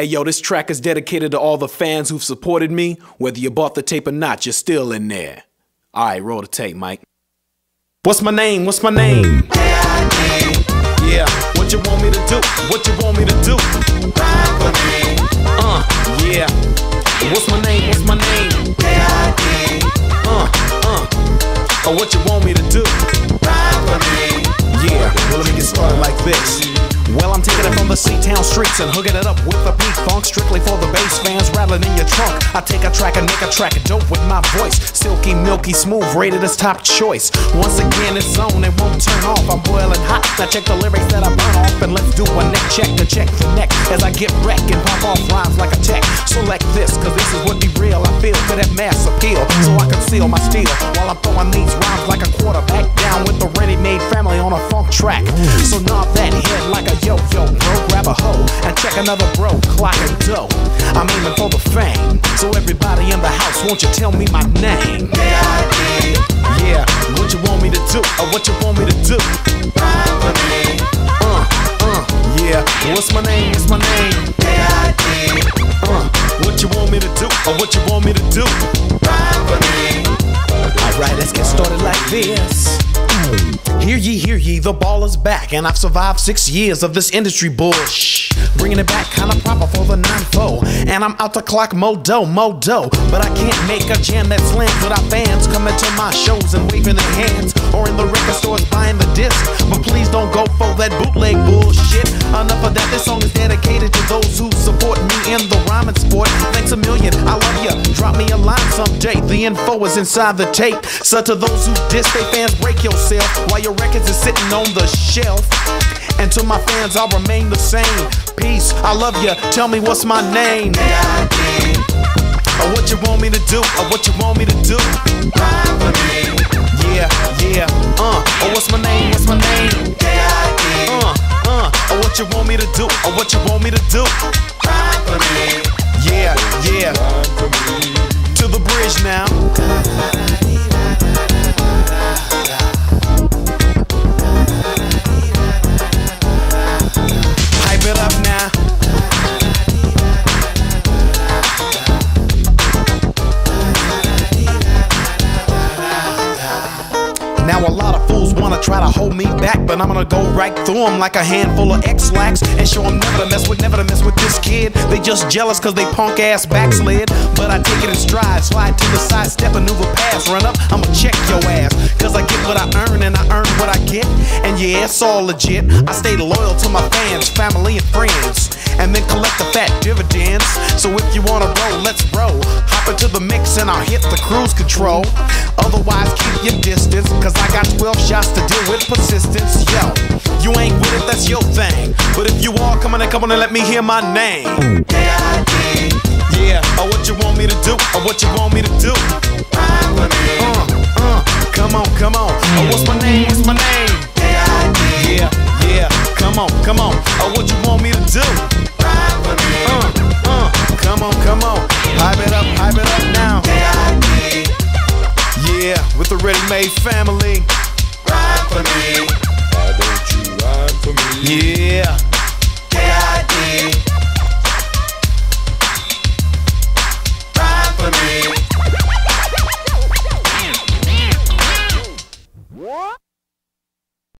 Hey yo, this track is dedicated to all the fans who've supported me. Whether you bought the tape or not, you're still in there. Alright, roll the tape, Mike. What's my name? What's my name? Yeah, what you want me to do? What you want me to do? Uh, yeah. What's my name? What's my name? Uh, uh. Oh, what you want me to do? Well, let me get started like this. Well, I'm taking it from the Seatown streets and hooking it up with a beat funk strictly for the bass fans rattling in your trunk. I take a track and make a track dope with my voice. Silky, milky, smooth, rated as top choice. Once again, it's on, it won't turn off. I'm boiling hot. Now check the lyrics that I burn off and let's do a neck check to check the neck as I get wrecked and pop off rhymes like a tech. Select this, cause this is what be real. I feel for that mass appeal, so I conceal my steel while I'm track. So nod that head like a yo-yo, bro. Grab a hoe and check another bro, clock and dough. I'm aiming for the fame, so everybody in the house, won't you tell me my name? Yeah, what you want me to do? Or what you want me to do? Uh, uh, yeah. What's my name? What's my name? Uh, what you want me to do? Or what you want me to do? Alright, let's get started like this. Ye, the ball is back, and I've survived six years of this industry bush. Bringing it back kinda proper for the 9-4. And I'm out the clock Modo, Modo. But I can't make a jam that slams without fans coming to my shows and waving their hands. Or in the record stores buying the disc. But please don't go for that bootleg bullshit. Enough of that, The info is inside the tape. So to those who diss they fans, break yourself while your records is sitting on the shelf. And to my fans, I'll remain the same. Peace, I love you. Tell me what's my name. Or what you want me to do, or what you want me to do. Yeah, yeah, uh. Or what's my name, what's my name? Uh, uh. Or what you want me to do, or what you want me to do. Yeah, yeah. To the bridge now. Try to hold me back, but I'm gonna go right through them like a handful of Ex-Lax and show them never to mess with, never to mess with this kid. They just jealous cause they punk ass backslid, but I take it in stride, slide to the side, step maneuver pass, run up, I'ma check your ass, cause I get what I earn and I earn what I get, and yeah, it's all legit. I stay loyal to my fans, family and friends, and then collect the fat dividends. So if you wanna roll, let's roll. Hop into the mix and I'll hit the cruise control. Otherwise, keep your distance, cause I got 12 shots to deal with persistence. Yo, you ain't with it, that's your thing. But if you are, come on and come on and let me hear my name. Yeah, or what you want me to do, or what you want me to do. Uh, uh, come on, come on. Or what's my name, what's my name? Yeah, yeah, come on, come on. Or what you want me to do? With the ready-made family. Why don't you ride for me? Yeah.